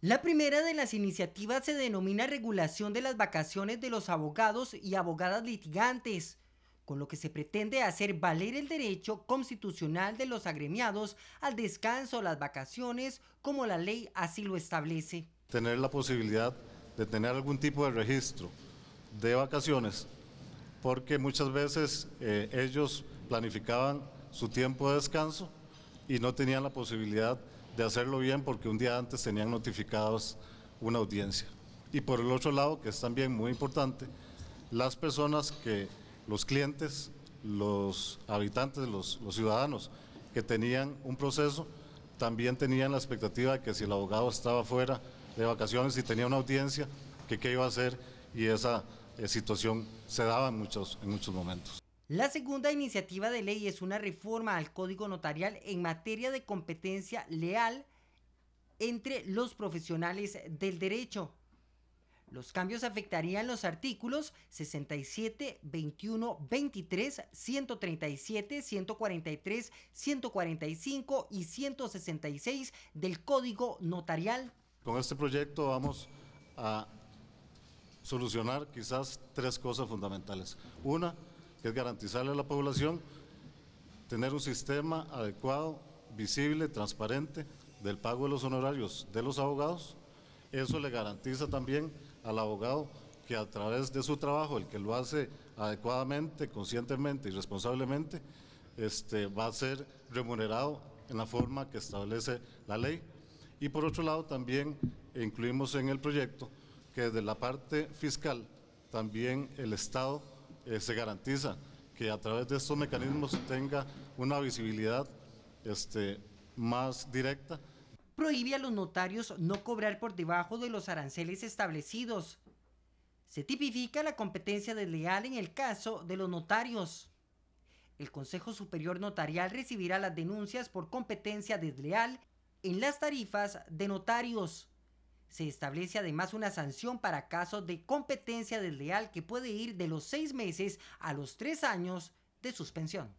La primera de las iniciativas se denomina regulación de las vacaciones de los abogados y abogadas litigantes, con lo que se pretende hacer valer el derecho constitucional de los agremiados al descanso las vacaciones como la ley así lo establece. Tener la posibilidad de tener algún tipo de registro de vacaciones, porque muchas veces eh, ellos planificaban su tiempo de descanso y no tenían la posibilidad de hacerlo bien porque un día antes tenían notificados una audiencia. Y por el otro lado, que es también muy importante, las personas que, los clientes, los habitantes, los, ciudadanos que tenían un proceso, también tenían la expectativa de que si el abogado estaba fuera de vacaciones y tenía una audiencia, que qué iba a hacer y esa eh, situación se daba en muchos, en muchos momentos. La segunda iniciativa de ley es una reforma al Código Notarial en materia de competencia leal entre los profesionales del derecho. Los cambios afectarían los artículos 67, 21, 23, 137, 143, 145 y 166 del Código Notarial. Con este proyecto vamos a solucionar quizás tres cosas fundamentales. Una, que es garantizarle a la población tener un sistema adecuado, visible, transparente del pago de los honorarios de los abogados. Eso le garantiza también al abogado que a través de su trabajo, el que lo hace adecuadamente, conscientemente y responsablemente, este, va a ser remunerado en la forma que establece la ley. Y por otro lado también incluimos en el proyecto que desde la parte fiscal también el Estado eh, se garantiza que a través de estos mecanismos tenga una visibilidad este, más directa. Prohíbe a los notarios no cobrar por debajo de los aranceles establecidos. Se tipifica la competencia desleal en el caso de los notarios. El Consejo Superior Notarial recibirá las denuncias por competencia desleal en las tarifas de notarios. Se establece además una sanción para casos de competencia desleal que puede ir de los seis meses a los tres años de suspensión.